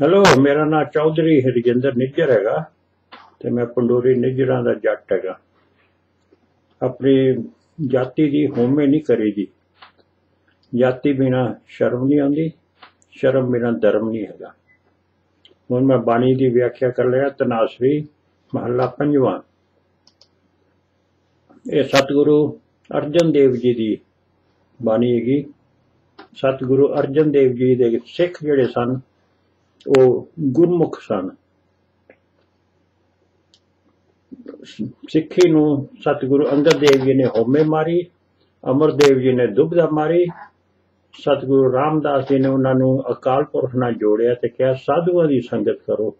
Hello ਮੇਰਾ ਨਾਮ ਚੌਧਰੀ ਹਰਜਿੰਦਰ ਨਿੱਜਰ ਹੈਗਾ ਤੇ ਮੈਂ ਪੰਡੋਰੀ ਨਿੱਜਰਾਂ ਦਾ ਜੱਟ ਹੈਗਾ। ਆਪਣੀ ਜਾਤੀ ਦੀ ਹੋਮੇ ਨਹੀਂ ਕਰੀਦੀ। ਜਾਤੀ ਬਿਨਾ ਸ਼ਰਮ ਨਹੀਂ ਆਉਂਦੀ, ਸ਼ਰਮ ਬਿਨਾ ਧਰਮ ਨਹੀਂ ਹੈਗਾ। ਹੁਣ ਮੈਂ ਬਾਣੀ ਦੀ ਵਿਆਖਿਆ ਕਰ ਲਿਆ ਤਨਾਸਰੀ ਮਹੱਲਾ ਪੰਜਵਾਂ। ਇਹ ਸਤਿਗੁਰੂ ਅਰਜਨ ਦੇਵ ਜੀ ਦੀ ਬਾਣੀ ਹੈਗੀ। ਸਤਿਗੁਰੂ ਅਰਜਨ ਦੇਵ ਜੀ ਦੇ ਸਿੱਖ ਜਿਹੜੇ ਸਨ ਉਹ ਗੁਰਮੁਖ ਸਨ ਸਿੱਖੀ ਨੂੰ ਸਤਿਗੁਰੂ ਅੰਗਦ ਦੇਵ ਜੀ ਨੇ ਹੋਮੇ ਮਾਰੀ ਅਮਰਦੇਵ ਜੀ ਨੇ ਦੁਬਦਾ ਮਾਰੀ ਸਤਿਗੁਰੂ ਰਾਮਦਾਸ ਜੀ ਨੇ ਉਹਨਾਂ ਨੂੰ ਅਕਾਲ ਪੁਰਖ ਨਾਲ ਜੋੜਿਆ ਤੇ ਕਿਹਾ ਸਾਧੂਆਂ ਦੀ ਸੰਗਤ ਕਰੋ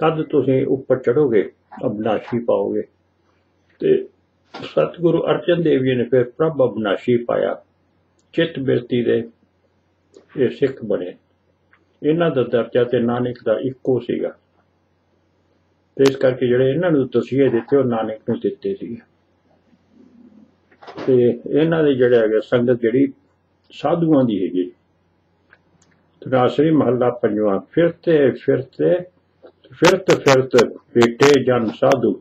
ਤਦ ਤੁਸੀਂ ਉੱਪਰ ਚੜੋਗੇ ਅਬਨਾਸ਼ੀ ਪਾਓਗੇ ਤੇ ਸਤਿਗੁਰੂ ਅਰਜਨ ਦੇਵ ਜੀ ਨੇ ਫਿਰ ਪ੍ਰਭ ਅਬਨਾਸ਼ੀ ਪਾਇਆ ਚਿੱਤ ਬਿਰਤੀ ਦੇ ਇਹ ਸਿੱਖ ਬਣੇ ਇਹਨਾਂ ਦਾ ਦਰਜਾ ਤੇ ਨਾਨਕ ਦਾ ਇੱਕੋ ਸੀਗਾ। ਤੇ ਇਸ ਕਰਕੇ ਜਿਹੜੇ ਇਹਨਾਂ ਨੂੰ ਤਸੀਹੇ ਦਿੱਤੇ, ਉਹ ਨਾਨਕ ਨੂੰ ਦਿੱਤੇ ਸੀ ਤੇ ਇਹਨਾਂ ਦੇ ਜਿਹੜੇ ਹੈਗੇ ਸੰਗਤ ਜਿਹੜੀ ਸਾਧੂਆਂ ਦੀ ਹੈਗੀ। ਤਰਾਸਰੀ ਮਹੱਲਾ ਪੰਜਵਾਂ ਫਿਰਤੇ ਫਿਰਤੇ ਫਿਰਤ ਫਿਰਤ ਬੇਟੇ ਜਨ ਸਾਧੂ।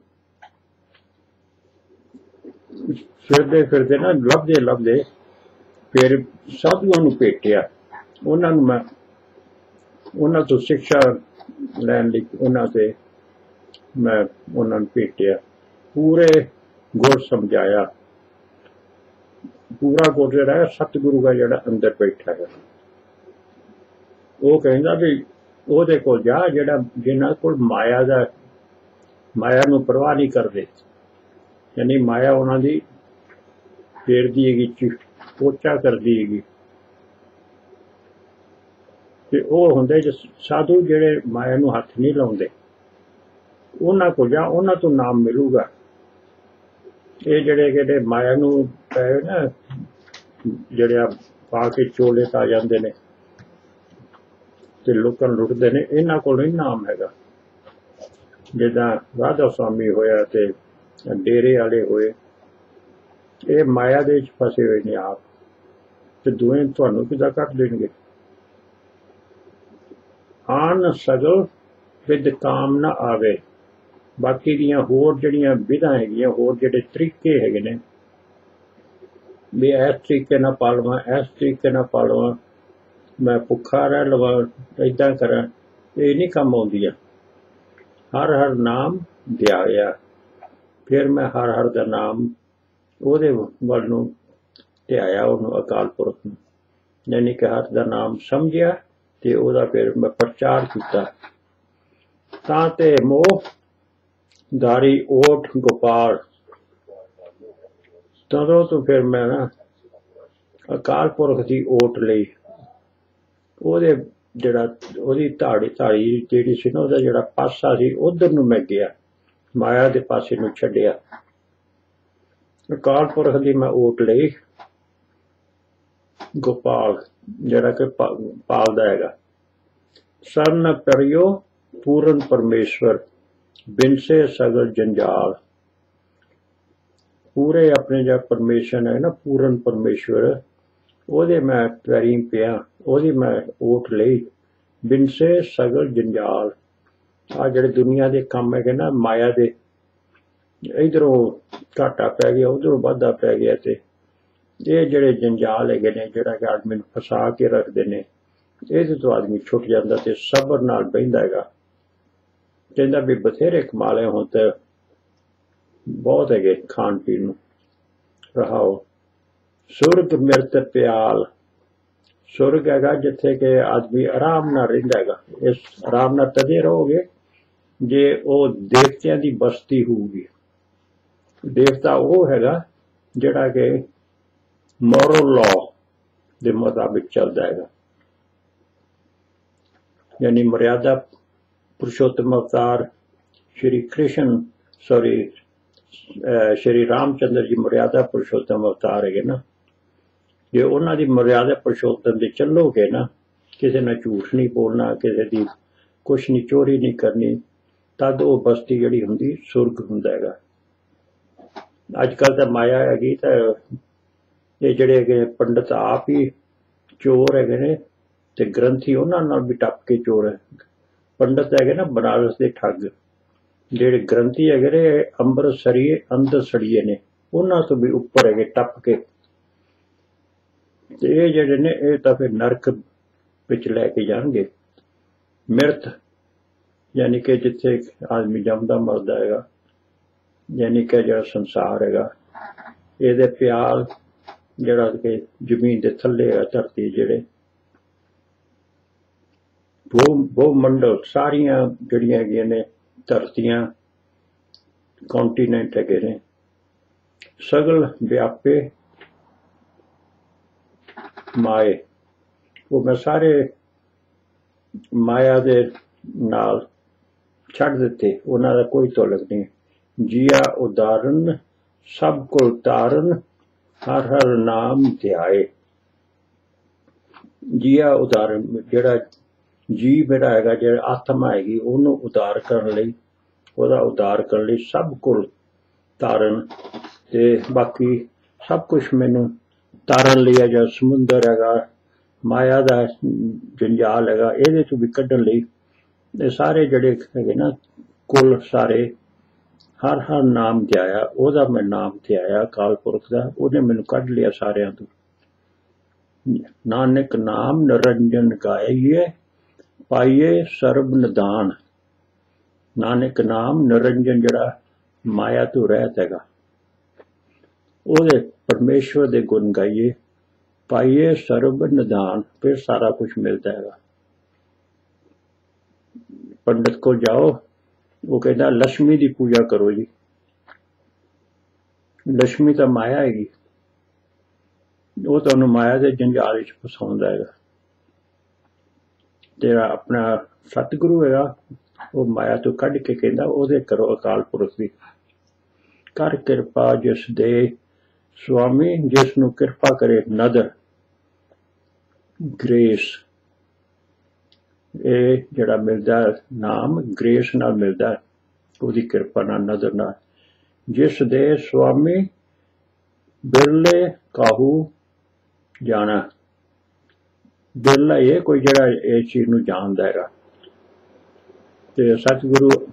ਫਿਰਦੇ ਫਿਰਦੇ ਨਾ, ਲੱਭਦੇ ਲੱਭਦੇ ਫਿਰ ਸਾਧੂਆਂ ਨੂੰ ਭੇਟਿਆ। ਉਹਨਾਂ ਨੂੰ ਮੈਂ ਉਹਨਾਂ ਤੋਂ ਸਿੱਖਿਆ ਲੈਣ ਲਈ ਉਹਨਾਂ ਤੇ ਮੈਂ ਉਹਨਾਂ ਨੂੰ ਭੇਟਿਆ। ਪੂਰੇ ਗੁਰ ਸਮਝਾਇਆ। ਪੂਰਾ ਗੁਰ ਜਿਹੜਾ ਹੈ, ਸਤਿਗੁਰੂ ਦਾ ਜਿਹੜਾ ਅੰਦਰ ਬੈਠਾ ਹੈ। ਉਹ ਕਹਿੰਦਾ ਵੀ ਉਹਦੇ ਕੋਲ ਜਾ, ਜਿਹੜਾ ਜਿਨ੍ਹਾਂ ਕੋਲ ਮਾਇਆ ਦਾ ਮਾਇਆ ਨੂੰ ਪਰਵਾਹ ਨਹੀਂ ਕਰਦੇ। ਯਾਨੀ ਮਾਇਆ ਉਹਨਾਂ ਦੀ ਫੇਰਦੀ ਹੈਗੀ, ਚਿ ਪੋਚਾ ਕਰਦੀ ਹੈਗੀ। ਤੇ ਉਹ ਹੁੰਦੇ ਜਿਸ ਸਾਧੂ ਜਿਹੜੇ ਮਾਇਆ ਨੂੰ ਹੱਥ ਨਹੀਂ ਲਾਉਂਦੇ। ਉਹਨਾਂ ਕੋਲ ਜਾਂ ਉਹਨਾਂ ਤੋਂ ਨਾਮ ਮਿਲੂਗਾ। ਇਹ ਜਿਹੜੇ ਜਿਹੜੇ ਮਾਇਆ ਨੂੰ ਪਏ ਨਾ, ਜਿਹੜੇ ਆ ਪਾ ਕੇ ਚੋਲੇ ਤਾਂ ਜਾਂਦੇ ਨੇ ਤੇ ਲੋਕਾਂ ਨੂੰ ਲੁੱਟਦੇ ਨੇ, ਇਹਨਾਂ ਕੋਲ ਨਹੀਂ ਨਾਮ ਹੈਗਾ। ਜਿੱਦਾਂ ਰਾਧਾ ਸਵਾਮੀ ਹੋਇਆ ਤੇ ਡੇਰੇ ਵਾਲੇ ਹੋਏ, ਇਹ ਮਾਇਆ ਦੇ ਵਿੱਚ ਫਸੇ ਹੋਏ ਨੇ ਆਪ। ਤੇ ਦੋਵੇਂ ਤੁਹਾਨੂੰ ਕਿਦਾਂ ਕੱਟ ਦੇਣਗੇ? ਆਨ ਸਗਲ, ਵਿਦ ਕਾਮ ਨਾ ਆਵੇ। ਬਾਕੀ ਦੀਆਂ ਹੋਰ ਜਿਹੜੀਆਂ ਵਿਧਾਂ ਹੈਗੀਆਂ, ਹੋਰ ਜਿਹੜੇ ਤਰੀਕੇ ਹੈਗੇ ਨੇ, ਵੀ ਇਸ ਤਰੀਕੇ ਨਾਲ ਪਾਲਵਾ, ਇਸ ਤਰੀਕੇ ਨਾਲ ਪਾਲਵਾ, ਮੈਂ ਭੁੱਖਾ ਰਹਿ ਲਵਾਂ ਇਦਾਂ ਕਰਾਂ, ਇਹ ਨਹੀਂ ਕੰਮ ਆਉਂਦੀਆਂ। ਹਰ ਹਰ ਨਾਮ ਧਿਆਇਆ ਫਿਰ ਮੈਂ ਹਰ ਹਰ ਦਾ ਨਾਮ ਉਹਦੇ ਵੱਲ ਨੂੰ ਧਿਆਇਆ, ਉਹਨੂੰ ਅਕਾਲ ਪੁਰਖ ਨੂੰ। ਯਾਨੀ ਕਿ ਹਰ ਦਾ ਨਾਮ ਸਮਝਿਆ ਤੇ ਉਹਦਾ ਫਿਰ ਮੈਂ ਪ੍ਰਚਾਰ ਕੀਤਾ। ਤਾਂ ਤੇ ਮੋਹ ਧਾਰੀ ਓਠ, ਗੋਪਾਲ। ਤਦੋਂ ਤੋਂ ਫਿਰ ਮੈਂ ਨਾ ਅਕਾਲ ਪੁਰਖ ਦੀ ਓਟ ਲਈ। ਉਹਦੇ ਜਿਹੜਾ ਉਹਦੀ ਧਾੜੀ ਧਾੜੀ ਜਿਹੜੀ ਸੀ ਨਾ, ਉਹਦਾ ਜਿਹੜਾ ਪਾਸਾ ਸੀ, ਉਧਰ ਨੂੰ ਮੈਂ ਗਿਆ। ਮਾਇਆ ਦੇ ਪਾਸੇ ਨੂੰ ਛੱਡਿਆ। ਅਕਾਲ ਪੁਰਖ ਦੀ ਮੈਂ ਓਟ ਲਈ। ਗੋਪਾਲ, ਜਿਹੜਾ ਕਿ ਪਾ- ਪਾਲਦਾ ਹੈਗਾ। ਸਰਨ ਪਰਿਓ ਪੂਰਨ ਪਰਮੇਸ਼ਵਰ, ਬਿਨਸੇ ਸਗਲ ਜੰਜਾਲ। ਪੂਰੇ ਆਪਣੇ ਜਿਹੜਾ ਪਰਮੇਸ਼ਰ ਹੈ ਨਾ, ਪੂਰਨ ਪਰਮੇਸ਼ਵਰ, ਉਹਦੇ ਮੈਂ ਪੈਰੀਂ ਪਿਆ, ਉਹਦੀ ਮੈਂ ਓਟ ਲਈ, ਬਿਨਸੇ ਸਗਲ ਜੰਜਾਲ। ਆ ਜਿਹੜੇ ਦੁਨੀਆ ਦੇ ਕੰਮ ਹੈਗੇ ਨਾ, ਮਾਇਆ ਦੇ, ਇਧਰੋਂ ਘਾਟਾ ਪੈ ਗਿਆ, ਉਧਰੋਂ ਵਾਧਾ ਪੈ ਗਿਆ ਤੇ ਇਹ ਜਿਹੜੇ ਜੰਜਾਲ ਹੈਗੇ ਨੇ, ਜਿਹੜਾ ਕਿ ਆਦਮੀ ਨੂੰ ਫਸਾ ਕੇ ਰੱਖਦੇ ਨੇ ਇਹਦੇ ਤੋਂ ਆਦਮੀ ਛੁੱਟ ਜਾਂਦਾ ਤੇ ਸਬਰ ਨਾਲ ਬਹਿੰਦਾ ਹੈਗਾ। ਕਹਿੰਦਾ ਵੀ ਬਥੇਰੇ ਕਮਾਲੇ ਹੁਣ ਤੇ ਬਹੁਤ ਹੈਗੇ ਖਾਣ ਪੀਣ ਨੂੰ। ਰਹਾਓ। ਸੁਰਗ ਮਿਰਤ ਪਿਆਲ। ਸੁਰਗ ਹੈਗਾ ਜਿੱਥੇ ਕਿ ਆਦਮੀ ਆਰਾਮ ਨਾਲ ਰਹਿੰਦਾ ਹੈਗਾ। ਇਸ ਆਰਾਮ ਨਾਲ ਤਦੇ ਰਹੋਗੇ ਜੇ ਉਹ ਦੇਵਤਿਆਂ ਦੀ ਬਸਤੀ ਹੋਊਗੀ। ਦੇਵਤਾ ਉਹ ਹੈਗਾ ਜਿਹੜਾ ਕਿ ਮੋਰਲ ਲਾਅ ਦੇ ਮੁਤਾਬਿਕ ਚੱਲਦਾ ਹੈਗਾ। ਯਾਨੀ ਮਰਿਆਦਾ ਪੁਰਸ਼ੋਤਮ ਅਵਤਾਰ ਸ਼੍ਰੀ ਕ੍ਰਿਸ਼ਨ ਸੌਰੀ ਸ਼੍ਰੀ ਰਾਮਚੰਦਰ ਜੀ ਮਰਿਆਦਾ ਪੁਰਸ਼ੋਤਮ ਅਵਤਾਰ ਹੈਗੇ ਨਾ। ਜੇ ਉਹਨਾਂ ਦੀ ਮਰਿਆਦਾ ਪੁਰਸ਼ੋਤਮ ਦੇ ਚੱਲੋਗੇ ਨਾ, ਕਿਸੇ ਨਾਲ ਝੂਠ ਨਹੀਂ ਬੋਲਣਾ, ਕਿਸੇ ਦੀ ਕੁਛ ਨਹੀਂ, ਚੋਰੀ ਨਹੀਂ ਕਰਨੀ, ਤਦ ਉਹ ਬਸਤੀ ਜਿਹੜੀ ਹੁੰਦੀ, ਸੁਰਗ ਹੁੰਦਾ ਹੈਗਾ। ਅੱਜ ਕੱਲ ਤਾਂ ਮਾਇਆ ਹੈਗੀ ਤਾਂ ਇਹ ਜਿਹੜੇ ਹੈਗੇ ਪੰਡਤ ਆਪ ਹੀ ਚੋਰ ਹੈਗੇ ਨੇ ਤੇ ਗ੍ਰੰਥੀ ਉਹਨਾਂ ਨਾਲ ਵੀ ਟੱਪ ਕੇ ਚੋਰ ਹੈ। ਪੰਡਤ ਹੈਗੇ ਨਾ ਬਨਾਰਸ ਦੇ ਠੱਗ। ਜਿਹੜੇ ਗ੍ਰੰਥੀ ਹੈਗੇ ਨੇ, ਇਹ ਅੰਮ੍ਰਿਤਸਰੀਏ ਅੰਦਰ ਸੜੀਏ ਨੇ। ਉਹਨਾਂ ਤੋਂ ਵੀ ਉੱਪਰ ਹੈਗੇ, ਟੱਪ ਕੇ। ਤੇ ਇਹ ਜਿਹੜੇ ਨੇ, ਇਹ ਤਾਂ ਫਿਰ ਨਰਕ ਵਿੱਚ ਲੈ ਕੇ ਜਾਣਗੇ। ਮਿਰਤ, ਯਾਨੀ ਕਿ ਜਿੱਥੇ ਆਦਮੀ ਜੰਮਦਾ, ਮਰਦਾ ਹੈਗਾ, ਯਾਨੀ ਕਿ ਜਿਹੜਾ ਸੰਸਾਰ ਹੈਗਾ, ਇਹਦੇ ਪਿਆਰ ਜਿਹੜਾ ਕਿ ਜ਼ਮੀਨ ਦੇ ਥੱਲੇ ਹੈ ਧਰਤੀ ਜਿਹੜੇ। ਉਹ ਉਹ ਮੰਡਲ, ਸਾਰੀਆਂ ਜਿਹੜੀਆਂ ਹੈਗੀਆਂ ਨੇ ਧਰਤੀਆਂ ਕੰਟੀਨੈਂਟ ਹੈਗੇ ਨੇ। ਸਗਲ ਵਿਆਪੇ ਮਾਏ। ਉਹ ਮੈਂ ਸਾਰੇ ਮਾਇਆ ਦੇ ਨਾਲ ਛੱਡ ਦਿੱਤੇ, ਉਹਨਾਂ ਦਾ ਕੋਈ ਤੋਲਕ ਨਹੀਂ। ਜੀਆ ਉਦਾਹਰਨ, ਸਭ ਕੋ ਤਾਰਨ ਹਰ ਹਰ ਨਾਮ ਧਿਆਏ। ਜੀਆ ਉਦਾਹਰਨ, ਜਿਹੜਾ ਜੀ ਮੇਰਾ ਹੈਗਾ, ਜਿਹੜਾ ਆਤਮਾ ਹੈਗੀ, ਉਹਨੂੰ ਉਦਾਰ ਕਰਨ ਲਈ, ਉਹਦਾ ਉਦਾਰ ਕਰਨ ਲਈ ਸਭ ਕੋਲ ਤਾਰਨ ਤੇ ਬਾਕੀ ਸਭ ਕੁਝ ਮੈਨੂੰ ਤਾਰਨ ਲਈ ਹੈ ਜਿਹੜਾ ਸਮੁੰਦਰ ਹੈਗਾ, ਮਾਇਆ ਦਾ ਜੰਜਾਲ ਹੈਗਾ, ਇਹਦੇ ਤੋਂ ਵੀ ਕੱਢਣ ਲਈ ਇਹ ਸਾਰੇ ਜਿਹੜੇ ਹੈਗੇ ਨਾ ਕੁੱਲ ਸਾਰੇ ਹਰ ਹਰ ਨਾਮ ਧਿਆਇਆ ਉਹਦਾ ਮੈਂ ਨਾਮ ਧਿਆਇਆ ਕਾਲ ਪੁਰਖ ਦਾ, ਉਹਨੇ ਮੈਨੂੰ ਕੱਢ ਲਿਆ ਸਾਰਿਆਂ ਤੋਂ। ਨਾਨਕ ਨਾਮ ਨਿਰੰਜਨ ਗਾਈਏ ਪਾਈਏ ਸਰਬ ਨਿਦਾਨ। ਨਾਨਕ ਨਾਮ ਨਿਰੰਜਨ ਜਿਹੜਾ ਮਾਇਆ ਤੋਂ ਰਹਿਤ ਹੈਗਾ। ਉਹਦੇ ਪਰਮੇਸ਼ਵਰ ਦੇ ਗੁਣ ਗਾਈਏ, ਪਾਈਏ ਸਰਬ ਨਿਦਾਨ, ਫਿਰ ਸਾਰਾ ਕੁਝ ਮਿਲਦਾ ਹੈਗਾ। ਪੰਡਤ ਕੋ ਜਾਓ। ਉਹ ਕਹਿੰਦਾ ਲక్ష్ਮੀ ਦੀ ਪੂਜਾ ਕਰੋ ਜੀ। ਲక్ష్ਮੀ ਤਾਂ ਮਾਇਆ ਹੈਗੀ। ਉਹ ਤੁਹਾਨੂੰ ਮਾਇਆ ਦੇ ਜੰਜਾਲ ਵਿੱਚ ਫਸਾਉਂਦਾ ਹੈਗਾ। ਤੇਰਾ ਆਪਣਾ ਸਤਿਗੁਰੂ ਹੈਗਾ, ਉਹ ਮਾਇਆ ਤੋਂ ਕੱਢ ਕੇ ਕਹਿੰਦਾ, ਉਹਦੇ ਕਰੋ ਅਕਾਲ ਪੁਰਖ ਦੀ ਕਰ ਕਿਰਪਾ ਜਿਸ ਦੇ ਸੁਆਮੀ, ਜਿਸ ਨੂੰ ਕਿਰਪਾ ਕਰੇ ਨਦਰ, ਗ੍ਰੇਸ ਇਹ ਜਿਹੜਾ ਮਿਲਦਾ ਨਾਮ ਗ੍ਰੇਸ ਨਾਲ ਮਿਲਦਾ ਉਹਦੀ ਕਿਰਪਾ ਨਾਲ, ਨਜ਼ਰ ਨਾਲ। ਜਿਸ ਦੇ ਸੁਆਮੀ ਬਿਰਲੇ ਕਾਹੂ ਜਾਣਾ। ਬਿਰਲਾ ਇਹ ਕੋਈ ਜਿਹੜਾ ਇਹ ਚੀਜ਼ ਨੂੰ ਜਾਣਦਾ ਹੈਗਾ। ਤੇ ਸਤਿਗੁਰੂ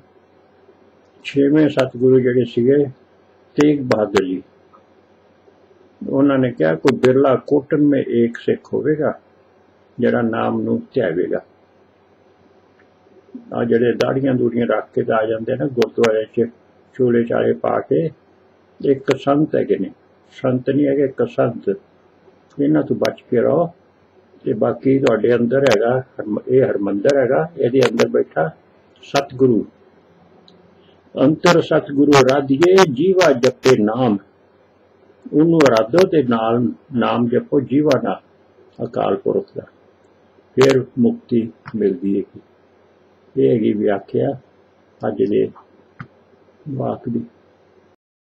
ਛੇਵੇਂ ਸਤਿਗੁਰੂ ਜਿਹੜੇ ਸੀਗੇ, ਤੇਗ ਬਹਾਦਰ ਜੀ, ਉਹਨਾਂ ਨੇ ਕਿਹਾ, ਕੋਈ ਬਿਰਲਾ ਕੋਟਨ ਮੇ ਇੱਕ ਸਿੱਖ ਹੋਵੇਗਾ, ਜਿਹੜਾ ਨਾਮ ਨੂੰ ਧਿਆਵੇਗਾ। ਆ ਜਿਹੜੇ ਦਾੜੀਆਂ ਦੂੜੀਆਂ ਰੱਖ ਕੇ ਆ ਜਾਂਦੇ ਨੇ, ਗੁਰਦੁਆਰੇ 'ਚ ਚੋਲੇ ਚਾਲੇ ਪਾ ਕੇ, ਇੱਕ ਸੰਤ ਹੈਗੇ ਨੇ। ਸੰਤ ਨਹੀਂ ਹੈਗੇ, ਇੱਕ ਸੰਤ। ਇਹਨਾਂ ਤੋਂ ਬਚ ਕੇ ਰਹੋ। ਤੇ ਬਾਕੀ ਤੁਹਾਡੇ ਅੰਦਰ ਹੈਗਾ ਇਹ ਹਰਮੰਦਰ ਹੈਗਾ, ਇਹਦੇ ਅੰਦਰ ਬੈਠਾ ਸਤਿਗੁਰੂ। ਅੰਤਰ ਸਤਿਗੁਰੂ ਰਾਧੀਏ, ਜੀਵਾ ਜਪੇ ਨਾਮ। ਉਹਨੂੰ ਆਰਾਧੋ ਤੇ ਨਾਲ ਨਾਮ ਜਪੋ, ਜੀਵਾ ਨਾਲ ਅਕਾਲ ਪੁਰਖ ਦਾ। ਫਿਰ ਮੁਕਤੀ ਮਿਲਦੀ ਹੈ ਇਹ ਹੈਗੀ ਵਿਆਖਿਆ ਅੱਜ ਦੇ ਵਾਕ ਦੀ।